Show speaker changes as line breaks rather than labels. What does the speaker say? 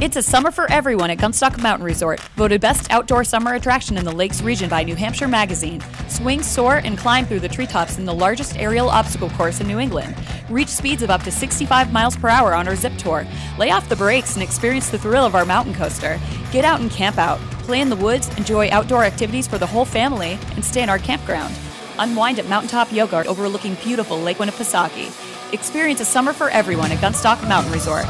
It's a summer for everyone at Gunstock Mountain Resort, voted best outdoor summer attraction in the Lakes region by New Hampshire Magazine. Swing, soar, and climb through the treetops in the largest aerial obstacle course in New England. Reach speeds of up to 65 miles per hour on our zip tour. Lay off the brakes and experience the thrill of our mountain coaster. Get out and camp out. Play in the woods, enjoy outdoor activities for the whole family, and stay in our campground. Unwind at Mountaintop Yoga overlooking beautiful Lake Winnipesaukee. Experience a summer for everyone at Gunstock Mountain Resort.